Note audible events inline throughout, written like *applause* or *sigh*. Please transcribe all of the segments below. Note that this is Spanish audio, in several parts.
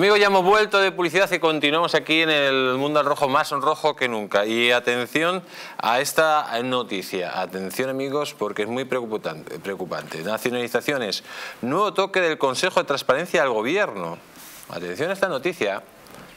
Amigos, ya hemos vuelto de publicidad y continuamos aquí en el mundo al rojo, más rojo que nunca. Y atención a esta noticia. Atención, amigos, porque es muy preocupante. preocupante. Nacionalizaciones. Nuevo toque del Consejo de Transparencia al Gobierno. Atención a esta noticia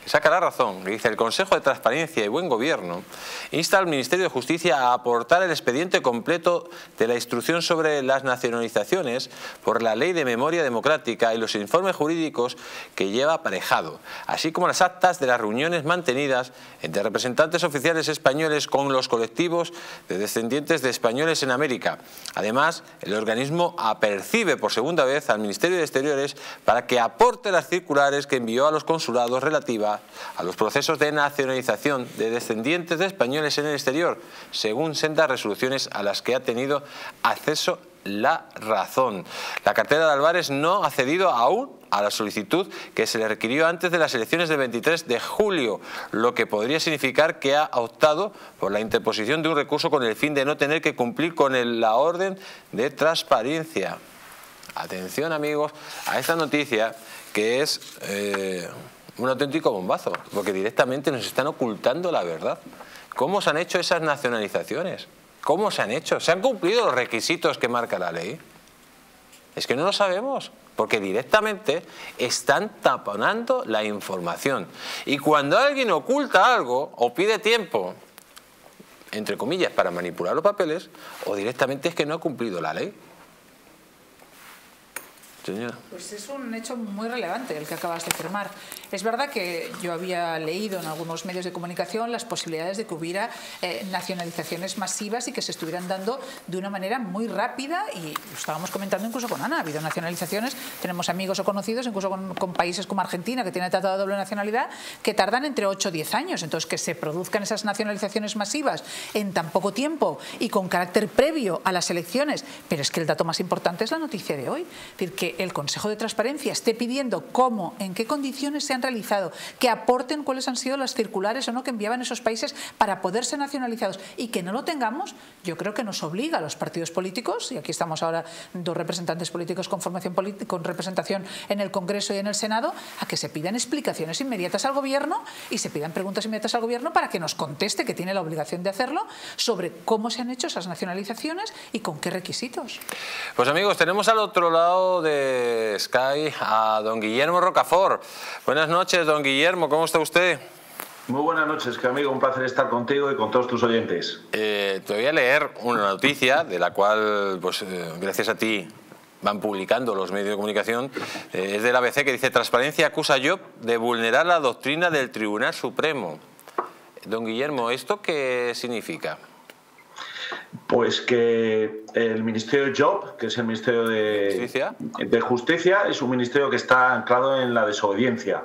saca la razón, dice el Consejo de Transparencia y Buen Gobierno insta al Ministerio de Justicia a aportar el expediente completo de la instrucción sobre las nacionalizaciones por la Ley de Memoria Democrática y los informes jurídicos que lleva aparejado, así como las actas de las reuniones mantenidas entre representantes oficiales españoles con los colectivos de descendientes de españoles en América. Además, el organismo apercibe por segunda vez al Ministerio de Exteriores para que aporte las circulares que envió a los consulados relativas a los procesos de nacionalización de descendientes de españoles en el exterior, según sendas resoluciones a las que ha tenido acceso la razón. La cartera de Álvarez no ha cedido aún a la solicitud que se le requirió antes de las elecciones del 23 de julio, lo que podría significar que ha optado por la interposición de un recurso con el fin de no tener que cumplir con la orden de transparencia. Atención amigos a esta noticia que es... Eh, un auténtico bombazo, porque directamente nos están ocultando la verdad. ¿Cómo se han hecho esas nacionalizaciones? ¿Cómo se han hecho? ¿Se han cumplido los requisitos que marca la ley? Es que no lo sabemos, porque directamente están taponando la información. Y cuando alguien oculta algo o pide tiempo, entre comillas, para manipular los papeles, o directamente es que no ha cumplido la ley. Pues es un hecho muy relevante el que acabas de firmar. Es verdad que yo había leído en algunos medios de comunicación las posibilidades de que hubiera eh, nacionalizaciones masivas y que se estuvieran dando de una manera muy rápida y estábamos comentando incluso con Ana, ha habido nacionalizaciones, tenemos amigos o conocidos, incluso con, países como Argentina que tiene tratado de doble nacionalidad, que tardan entre 8 o 10 años. Entonces, que se produzcan esas nacionalizaciones masivas en tan poco tiempo y con carácter previo a las elecciones, pero es que el dato más importante es la noticia de hoy. Es decir, que el Consejo de Transparencia esté pidiendo cómo, en qué condiciones se han realizado, que aporten cuáles han sido las circulares o no que enviaban esos países para poder ser nacionalizados y que no lo tengamos, yo creo que nos obliga a los partidos políticos, y aquí estamos ahora dos representantes políticos con, formación con representación en el Congreso y en el Senado, a que se pidan explicaciones inmediatas al Gobierno y se pidan preguntas inmediatas al Gobierno para que nos conteste, que tiene la obligación de hacerlo, sobre cómo se han hecho esas nacionalizaciones y con qué requisitos. Pues amigos, tenemos al otro lado de Sky a don Guillermo Rocafort. Buenas noches, don Guillermo, ¿cómo está usted? Muy buenas noches, que amigo, un placer estar contigo y con todos tus oyentes. Eh, te voy a leer una noticia de la cual, pues, eh, gracias a ti, van publicando los medios de comunicación, eh, es del ABC que dice Transparencia acusa a Job de vulnerar la doctrina del Tribunal Supremo. Don Guillermo, ¿esto qué significa? Pues que el Ministerio de Job, que es el Ministerio de ¿Justicia? de Justicia, es un ministerio que está anclado en la desobediencia.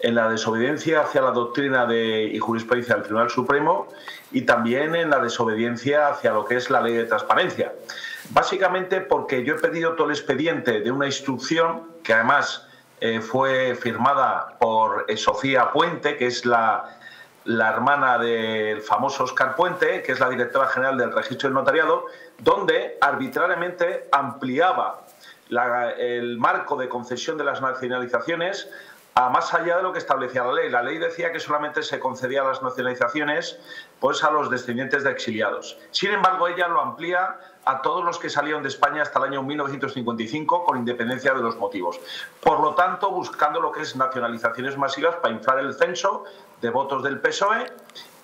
En la desobediencia hacia la doctrina de, y jurisprudencia del Tribunal Supremo y también en la desobediencia hacia lo que es la ley de transparencia. Básicamente porque yo he pedido todo el expediente de una instrucción que además eh, fue firmada por eh, Sofía Puente, que es la la hermana del famoso Oscar Puente, que es la directora general del registro del notariado, donde arbitrariamente ampliaba el marco de concesión de las nacionalizaciones a más allá de lo que establecía la ley. La ley decía que solamente se concedían las nacionalizaciones pues, a los descendientes de exiliados. Sin embargo, ella lo amplía a todos los que salieron de España hasta el año 1955 con independencia de los motivos. Por lo tanto, buscando lo que es nacionalizaciones masivas para inflar el censo de votos del PSOE.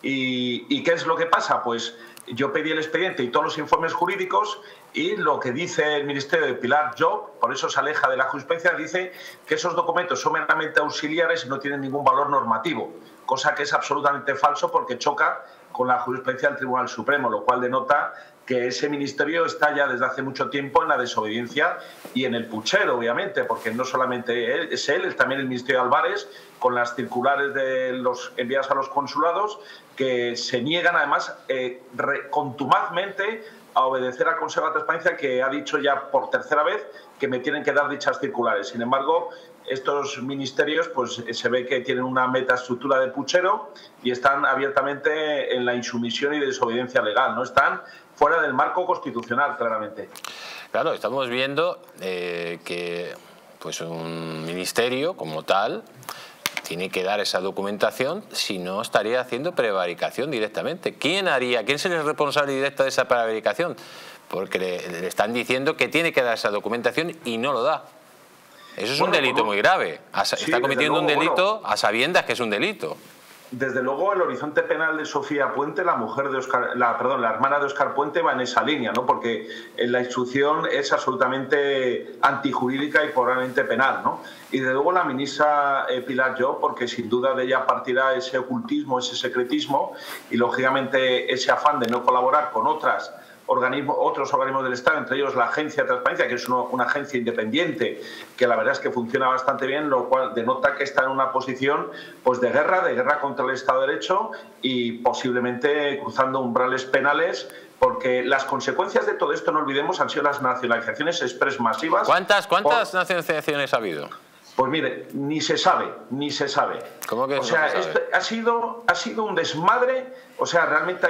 ¿Y, qué es lo que pasa? Pues yo pedí el expediente y todos los informes jurídicos y lo que dice el Ministerio de Pilar Job, por eso se aleja de la jurisprudencia, dice que esos documentos son meramente auxiliares y no tienen ningún valor normativo, cosa que es absolutamente falso porque choca con la jurisprudencia del Tribunal Supremo, lo cual denota que ese ministerio está ya desde hace mucho tiempo en la desobediencia y en el puchero, obviamente, porque no solamente es él, es también el Ministerio de Álvarez, con las circulares de los enviadas a los consulados, que se niegan además eh, contumazmente a obedecer al Consejo de Transparencia, que ha dicho ya por tercera vez que me tienen que dar dichas circulares. Sin embargo, estos ministerios pues se ve que tienen una metaestructura de puchero y están abiertamente en la insumisión y desobediencia legal, no están fuera del marco constitucional, claramente. Claro, estamos viendo eh, que pues un ministerio como tal tiene que dar esa documentación, si no estaría haciendo prevaricación directamente. ¿Quién haría, quién sería el responsable directo de esa prevaricación? Porque le, están diciendo que tiene que dar esa documentación y no lo da. Eso es un delito muy grave. Está cometiendo un delito a sabiendas que es un delito. Desde luego, el horizonte penal de Sofía Puente, la mujer de Oscar, la, perdón, la hermana de Oscar Puente, va en esa línea, ¿no? Porque la instrucción es absolutamente antijurídica y probablemente penal, ¿no? Y desde luego la ministra eh, Pilar Yo, porque sin duda de ella partirá ese ocultismo, ese secretismo y lógicamente ese afán de no colaborar con otras otros organismos del Estado, entre ellos la Agencia de Transparencia, que es una agencia independiente, que la verdad es que funciona bastante bien, lo cual denota que está en una posición pues, de guerra, de guerra contra el Estado de Derecho y posiblemente cruzando umbrales penales porque las consecuencias de todo esto, no olvidemos, han sido las nacionalizaciones express masivas. ¿Cuántas, cuántas nacionalizaciones ha habido? Pues mire, ni se sabe, ni se sabe. ¿Cómo que o sea, ha, sido, ha sido un desmadre. O sea, realmente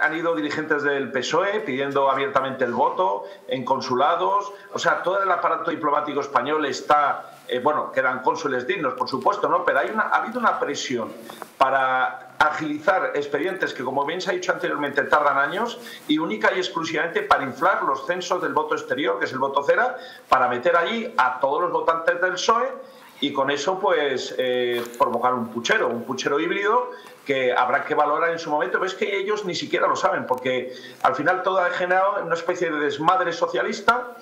han ido dirigentes del PSOE pidiendo abiertamente el voto en consulados. O sea, todo el aparato diplomático español está eh, bueno, que eran cónsules dignos, por supuesto, ¿no? Pero hay una, ha habido una presión para agilizar expedientes que, como bien se ha dicho anteriormente, tardan años y única y exclusivamente para inflar los censos del voto exterior, que es el voto cera, para meter allí a todos los votantes del PSOE y con eso pues eh, provocar un puchero, un puchero híbrido que habrá que valorar en su momento, pero es que ellos ni siquiera lo saben, porque al final todo ha generado una especie de desmadre socialista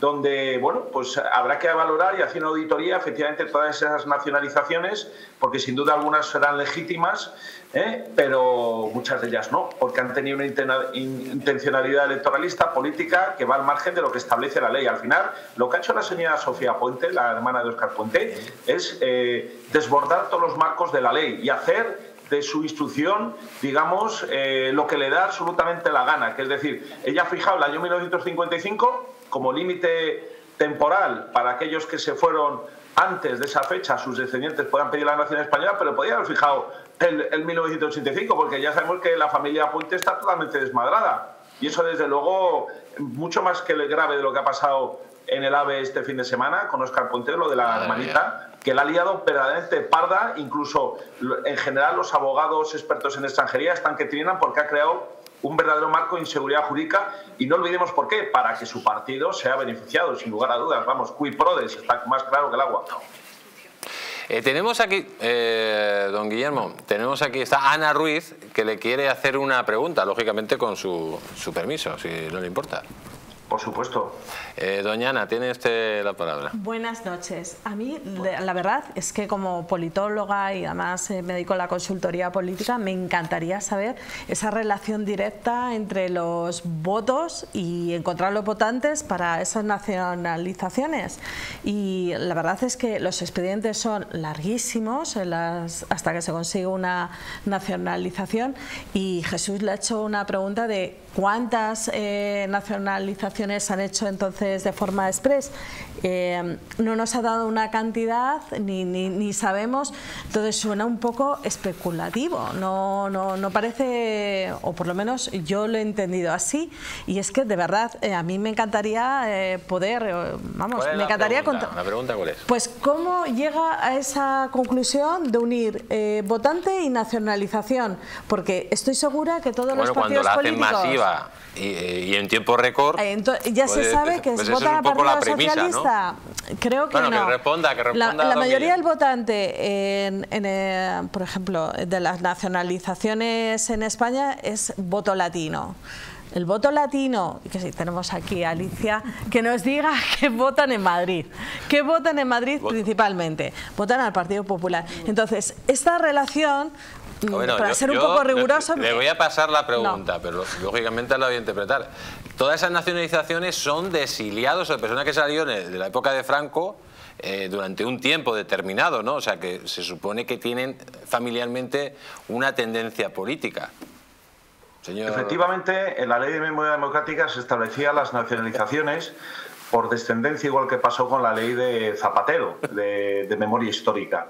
donde bueno, pues habrá que valorar y hacer una auditoría efectivamente todas esas nacionalizaciones, porque sin duda algunas serán legítimas, ¿eh? pero muchas de ellas no, porque han tenido una intencionalidad electoralista política que va al margen de lo que establece la ley. Al final, lo que ha hecho la señora Sofía Puente, la hermana de Oscar Puente, es eh, desbordar todos los marcos de la ley y hacer de su instrucción, digamos, eh, lo que le da absolutamente la gana, que es decir, ella ha fijado el año 1955 como límite temporal para aquellos que se fueron antes de esa fecha, sus descendientes puedan pedir la nación española, pero podía haber fijado el, 1985, porque ya sabemos que la familia Puente está totalmente desmadrada. Y eso, desde luego, mucho más que el grave de lo que ha pasado en el AVE este fin de semana con Oscar Puente, lo de la hermanita, que la ha liado verdaderamente parda, incluso en general los abogados expertos en extranjería están que trinan porque ha creado un verdadero marco de inseguridad jurídica y no olvidemos por qué, para que su partido sea beneficiado, sin lugar a dudas. Vamos, qui prodes, está más claro que el agua. Eh, tenemos aquí, eh, don Guillermo, tenemos aquí, está Ana Ruiz, que le quiere hacer una pregunta, lógicamente con su, su permiso, si no le importa. Por supuesto. Eh, doña Ana, tiene usted la palabra. Buenas noches. A mí, la verdad es que como politóloga y además eh, me dedico a la consultoría política, me encantaría saber esa relación directa entre los votos y encontrar los votantes para esas nacionalizaciones. Y la verdad es que los expedientes son larguísimos hasta que se consigue una nacionalización. Y Jesús le ha hecho una pregunta de cuántas eh, nacionalizaciones han hecho entonces de forma express. Eh, no nos ha dado una cantidad ni, ni, sabemos, entonces suena un poco especulativo, no, no, no, parece, o por lo menos yo lo he entendido así, y es que de verdad eh, a mí me encantaría poder, vamos, me encantaría contar. ¿La pregunta cuál es? Pues cómo llega a esa conclusión de unir votante y nacionalización, porque estoy segura que todos los partidos políticos eh, y, en tiempo récord. Eh, ya se pues, sabe que pues es vota al Partido Socialista. Creo que no. Que responda, que responda la, mayoría del votante, en, eh, por ejemplo, de las nacionalizaciones en España es voto latino. El voto latino, que sí, tenemos aquí a Alicia, que nos diga *laughs* que votan en Madrid. ¿Qué votan en Madrid principalmente? Votan al Partido Popular. Entonces, esta relación para ser un poco riguroso... Le, voy a pasar la pregunta, pero lógicamente la voy a interpretar. Todas esas nacionalizaciones son de exiliados o de personas que salieron de la época de Franco eh, durante un tiempo determinado, ¿no? O sea, que se supone que tienen familiarmente una tendencia política. Efectivamente, en la Ley de Memoria Democrática se establecían las nacionalizaciones por descendencia, igual que pasó con la ley de Zapatero, de, memoria histórica.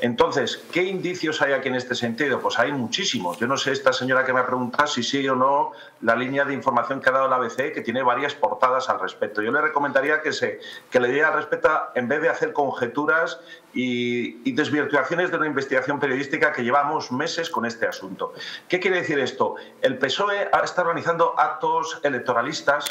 Entonces, ¿qué indicios hay aquí en este sentido? Pues hay muchísimos. Yo no sé, esta señora que me ha preguntado si sí o no la línea de información que ha dado la ABC, que tiene varias portadas al respecto. Yo le recomendaría que, se, que le diera al respecto, en vez de hacer conjeturas y, y desvirtuaciones de una investigación periodística que llevamos meses con este asunto. ¿Qué quiere decir esto? El PSOE está organizando actos electoralistas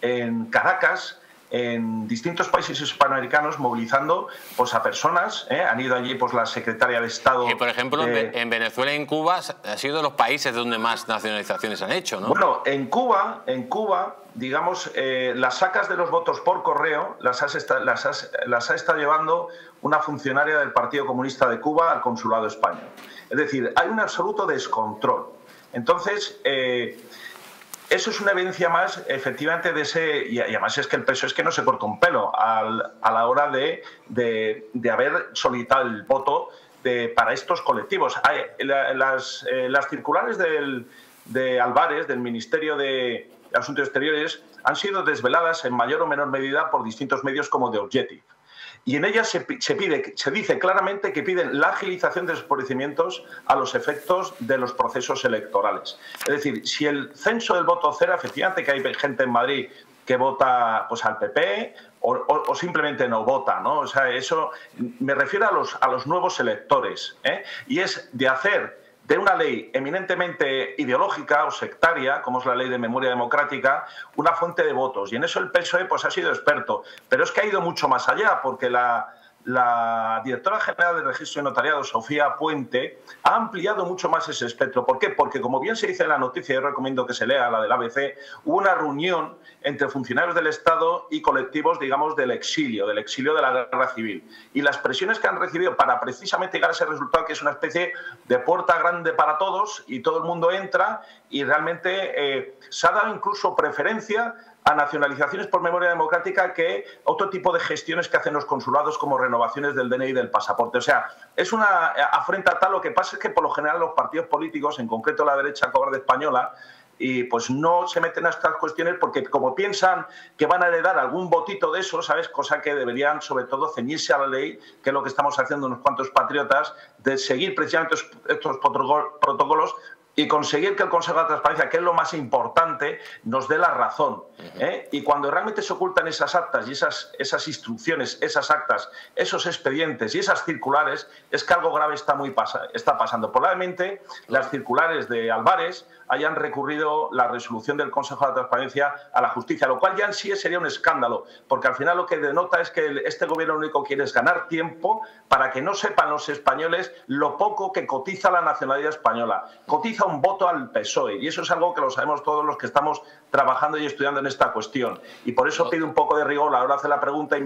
en Caracas en distintos países hispanoamericanos movilizando pues, a personas. ¿eh? Han ido allí pues, la secretaria de Estado. Y por ejemplo, en Venezuela y en Cuba ha sido los países donde más nacionalizaciones han hecho, ¿no? Bueno, en Cuba, en Cuba digamos, eh, las sacas de los votos por correo las, las, las ha estado llevando una funcionaria del Partido Comunista de Cuba al Consulado Español. Es decir, hay un absoluto descontrol. Entonces, eh, eso es una evidencia más, efectivamente, de ese. Y además es que el peso es que no se corta un pelo a la hora de, haber solicitado el voto para estos colectivos. las, eh, las, circulares de Álvarez, del Ministerio de Asuntos Exteriores, han sido desveladas en mayor o menor medida por distintos medios como The Objective y en ella se, pide, se dice claramente que piden la agilización de los procedimientos a los efectos de los procesos electorales. Es decir, si el censo del voto cero, efectivamente que hay gente en Madrid que vota pues, al PP o, simplemente no vota, ¿no? O sea, eso me refiero a los, a los nuevos electores, ¿eh? y es de hacer de una ley eminentemente ideológica o sectaria, como es la ley de memoria democrática, una fuente de votos. Y en eso el PSOE pues, ha sido experto. Pero es que ha ido mucho más allá, porque la, la directora general del Registro de Notariado, Sofía Puente, ha ampliado mucho más ese espectro. ¿Por qué? Porque, como bien se dice en la noticia, yo recomiendo que se lea la del ABC, hubo una reunión entre funcionarios del Estado y colectivos, digamos, del exilio, del exilio de la guerra civil. Y las presiones que han recibido para precisamente llegar a ese resultado, que es una especie de puerta grande para todos y todo el mundo entra y realmente eh, se ha dado incluso preferencia a nacionalizaciones por memoria democrática que otro tipo de gestiones que hacen los consulados como renovaciones del DNI y del pasaporte. O sea, es una eh, afrenta tal. Lo que pasa es que por lo general los partidos políticos, en concreto la derecha cobarde española, y pues no se meten a estas cuestiones porque como piensan que van a heredar algún votito de eso, ¿sabes? Cosa que deberían sobre todo ceñirse a la ley, que es lo que estamos haciendo unos cuantos patriotas, de seguir precisamente estos protocolos y conseguir que el Consejo de Transparencia, que es lo más importante, nos dé la razón. ¿eh? Y cuando realmente se ocultan esas actas y esas, esas instrucciones, esas actas, esos expedientes y esas circulares, es que algo grave está, muy está pasando. Probablemente las circulares de Álvarez hayan recurrido la resolución del Consejo de Transparencia a la justicia, lo cual ya en sí sería un escándalo, porque al final lo que denota es que este gobierno único quiere es ganar tiempo para que no sepan los españoles lo poco que cotiza la nacionalidad española. Cotiza un voto al PSOE y eso es algo que lo sabemos todos los que estamos trabajando y estudiando en esta cuestión. Y por eso pido un poco de rigor a la hora de hacer la pregunta,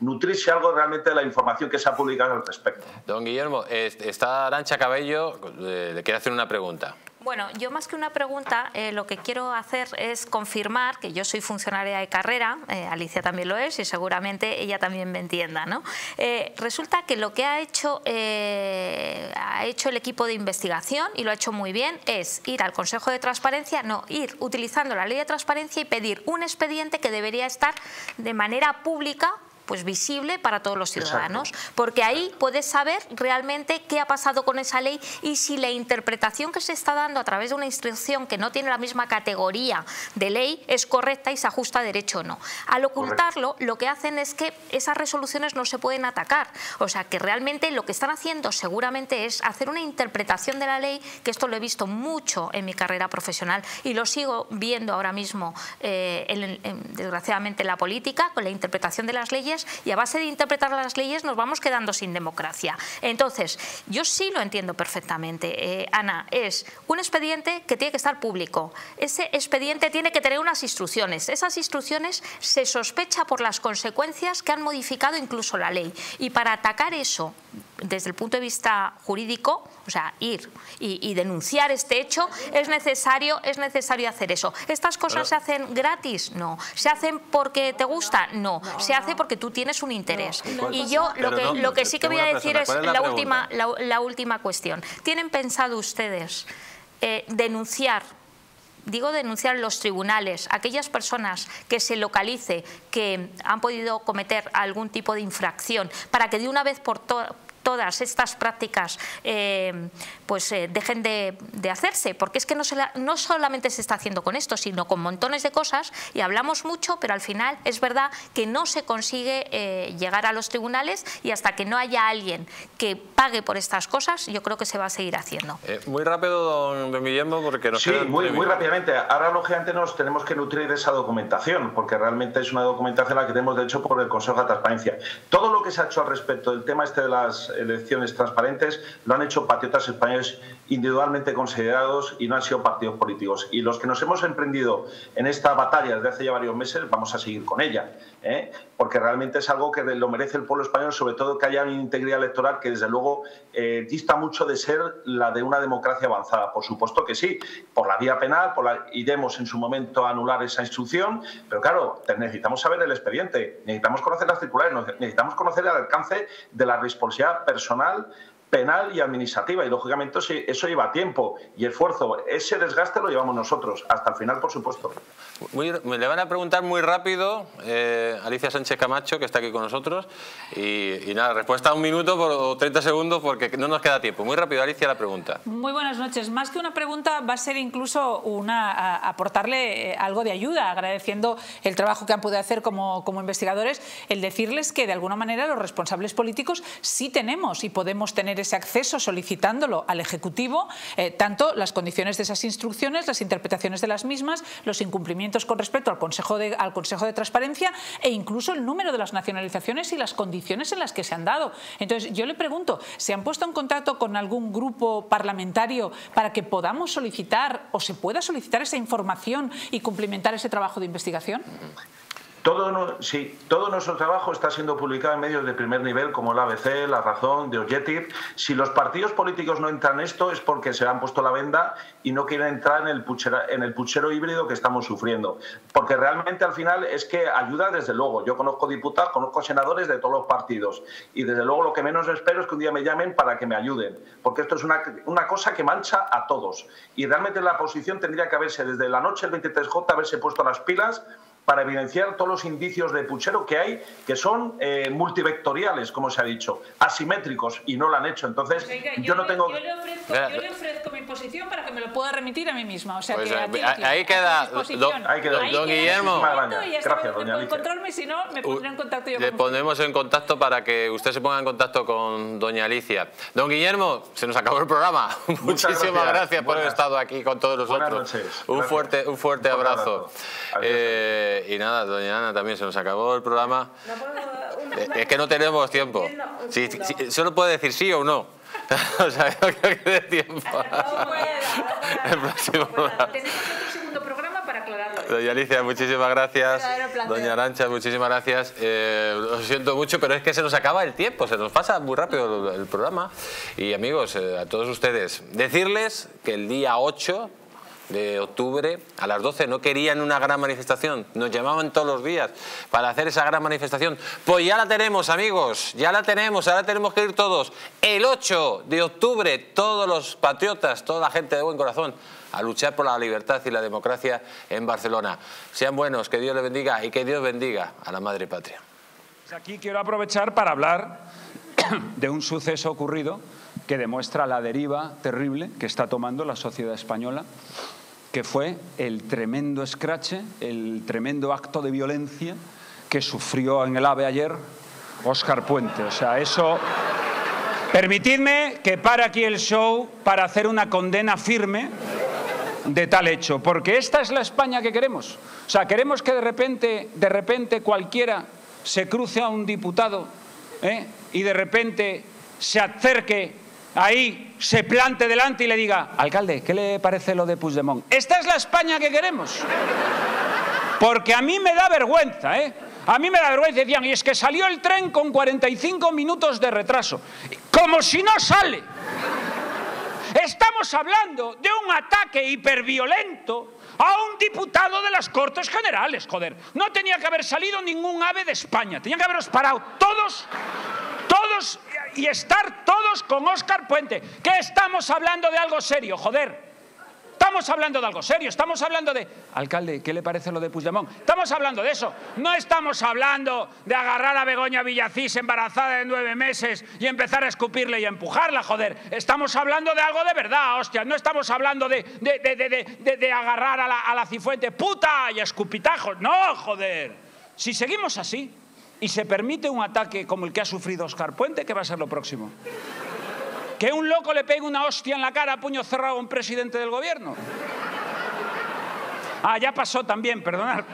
nutrirse algo realmente de la información que se ha publicado al respecto. Don Guillermo, está Arancha Cabello, le quiere hacer una pregunta. Bueno, yo más que una pregunta, eh, lo que quiero hacer es confirmar que yo soy funcionaria de carrera, eh, Alicia también lo es y seguramente ella también me entienda. ¿no? Eh, resulta que lo que ha hecho, ha hecho el equipo de investigación, y lo ha hecho muy bien, es ir al Consejo de Transparencia, no, ir utilizando la ley de transparencia y pedir un expediente que debería estar de manera pública pues visible para todos los ciudadanos, porque ahí puedes saber realmente qué ha pasado con esa ley y si la interpretación que se está dando a través de una instrucción que no tiene la misma categoría de ley es correcta y se ajusta a derecho o no. Al ocultarlo, lo que hacen es que esas resoluciones no se pueden atacar. O sea, que realmente lo que están haciendo seguramente es hacer una interpretación de la ley, que esto lo he visto mucho en mi carrera profesional y lo sigo viendo ahora mismo, eh, desgraciadamente, en la política, con la interpretación de las leyes y a base de interpretar las leyes nos vamos quedando sin democracia. Entonces, yo sí lo entiendo perfectamente, eh, Ana, es un expediente que tiene que estar público. Ese expediente tiene que tener unas instrucciones. Esas instrucciones se sospecha por las consecuencias que han modificado incluso la ley. Y para atacar eso desde el punto de vista jurídico, o sea, ir y, denunciar este hecho, es necesario, es necesario hacer eso. ¿Estas cosas se hacen gratis? No. ¿Se hacen porque te gusta? No. Se hace porque tú tienes un interés. Y yo lo que, lo que sí que voy a decir es la, última, la, última cuestión. ¿Tienen pensado ustedes eh, denunciar digo denunciar en los tribunales, aquellas personas que se localice que han podido cometer algún tipo de infracción, para que de una vez por todas todas estas prácticas eh, pues eh, dejen de, hacerse, porque es que no, no, solamente se está haciendo con esto, sino con montones de cosas y hablamos mucho, pero al final es verdad que no se consigue eh, llegar a los tribunales y hasta que no haya alguien que pague por estas cosas, yo creo que se va a seguir haciendo. muy rápido, don Guillermo, porque nos Sí, muy, muy rápidamente. Ahora, lógicamente, nos tenemos que nutrir de esa documentación, porque realmente es una documentación la que tenemos, de hecho, por el Consejo de Transparencia. Todo lo que se ha hecho al respecto del tema este de las elecciones transparentes lo han hecho patriotas españoles individualmente considerados y no han sido partidos políticos. Y los que nos hemos emprendido en esta batalla desde hace ya varios meses, vamos a seguir con ella, ¿eh? porque realmente es algo que lo merece el pueblo español, sobre todo que haya una integridad electoral que desde luego eh, dista mucho de ser la de una democracia avanzada. Por supuesto que sí, por la vía penal, por la, iremos en su momento a anular esa instrucción, pero claro, necesitamos saber el expediente, necesitamos conocer las circulares, necesitamos conocer el alcance de la responsabilidad personal penal y administrativa. Y lógicamente eso lleva tiempo y esfuerzo. Ese desgaste lo llevamos nosotros, hasta el final, por supuesto. me le van a preguntar muy rápido eh, Alicia Sánchez Camacho, que está aquí con nosotros. Y, nada, respuesta un minuto o 30 segundos porque no nos queda tiempo. Muy rápido, Alicia, la pregunta. Muy buenas noches. Más que una pregunta, va a ser incluso una aportarle eh, algo de ayuda, agradeciendo el trabajo que han podido hacer como, como investigadores, el decirles que de alguna manera los responsables políticos sí tenemos y podemos tener ese acceso solicitándolo al Ejecutivo, eh, tanto las condiciones de esas instrucciones, las interpretaciones de las mismas, los incumplimientos con respecto al Consejo de, al Consejo de Transparencia e incluso el número de las nacionalizaciones y las condiciones en las que se han dado. Entonces, yo le pregunto, ¿se han puesto en contacto con algún grupo parlamentario para que podamos solicitar o se pueda solicitar esa información y cumplimentar ese trabajo de investigación? Todo, sí, todo nuestro trabajo está siendo publicado en medios de primer nivel como la ABC, La Razón, de Objective. Si los partidos políticos no entran en esto es porque se han puesto la venda y no quieren entrar en el, en el puchero híbrido que estamos sufriendo. Porque realmente al final es que ayuda desde luego. Yo conozco diputados, conozco senadores de todos los partidos y desde luego lo que menos espero es que un día me llamen para que me ayuden. Porque esto es una, cosa que mancha a todos. Y realmente la posición tendría que haberse desde la noche del 23J haberse puesto las pilas para evidenciar todos los indicios de puchero que hay, que son eh, multivectoriales, como se ha dicho, asimétricos, y no lo han hecho. Entonces, yo, no tengo... Yo le, ofrezco, mi posición para que me lo pueda remitir a mí misma. O sea, pues, que eh, ahí, queda, ahí queda. Don Guillermo. Gracias, doña encontrarme, si no, me pondré en contacto yo Le ponemos en contacto para que usted se ponga en contacto con doña Alicia. Don Guillermo, se nos acabó el programa. *laughs* Muchísimas gracias, por haber estado aquí con todos nosotros. Un fuerte, un fuerte abrazo. Eh, y nada, doña Ana, también se nos acabó el programa. Eh, es que no tenemos tiempo. solo puede decir sí o no. *laughs* o sea, no creo que dé tiempo. el próximo programa. Doña Alicia, muchísimas gracias. Doña Arancha, muchísimas gracias. Eh, lo siento mucho, pero es que se nos acaba el tiempo, se nos pasa muy rápido el, programa. Y amigos, eh, a todos ustedes, decirles que el día 8 de octubre a las 12 no querían una gran manifestación, nos llamaban todos los días para hacer esa gran manifestación. Pues ya la tenemos amigos, ya la tenemos, ahora tenemos que ir todos. El 8 de octubre todos los patriotas, toda la gente de buen corazón a luchar por la libertad y la democracia en Barcelona. Sean buenos, que Dios les bendiga y que Dios bendiga a la madre patria. Aquí quiero aprovechar para hablar de un suceso ocurrido que demuestra la deriva terrible que está tomando la sociedad española que fue el tremendo escrache, el tremendo acto de violencia que sufrió en el AVE ayer Óscar Puente. O sea, eso... Permitidme que pare aquí el show para hacer una condena firme de tal hecho, porque esta es la España que queremos. O sea, queremos que de repente, de repente cualquiera se cruce a un diputado ¿eh? y de repente se acerque ahí se plante delante y le diga, alcalde, ¿qué le parece lo de Puigdemont? Esta es la España que queremos. Porque a mí me da vergüenza, ¿eh? A mí me da vergüenza. Decían, y es que salió el tren con 45 minutos de retraso. Como si no sale. Estamos hablando de un ataque hiperviolento a un diputado de las Cortes Generales, joder. No tenía que haber salido ningún ave de España. Tenían que haberos parado todos, todos y estar todos con Óscar Puente. Que estamos hablando de algo serio, joder. estamos hablando de algo serio, estamos hablando de... Alcalde, ¿qué le parece lo de Puigdemont? Estamos hablando de eso, no estamos hablando de agarrar a Begoña Villacís embarazada de nueve meses y empezar a escupirle y a empujarla, joder. Estamos hablando de algo de verdad, hostia, no estamos hablando de, de, agarrar a la, a la cifuente puta y a escupitajos, no, joder. Si seguimos así y se permite un ataque como el que ha sufrido Oscar Puente, ¿qué va a ser lo próximo? Que un loco le pegue una hostia en la cara a puño cerrado a un presidente del gobierno. Ah, ya pasó también, perdonad.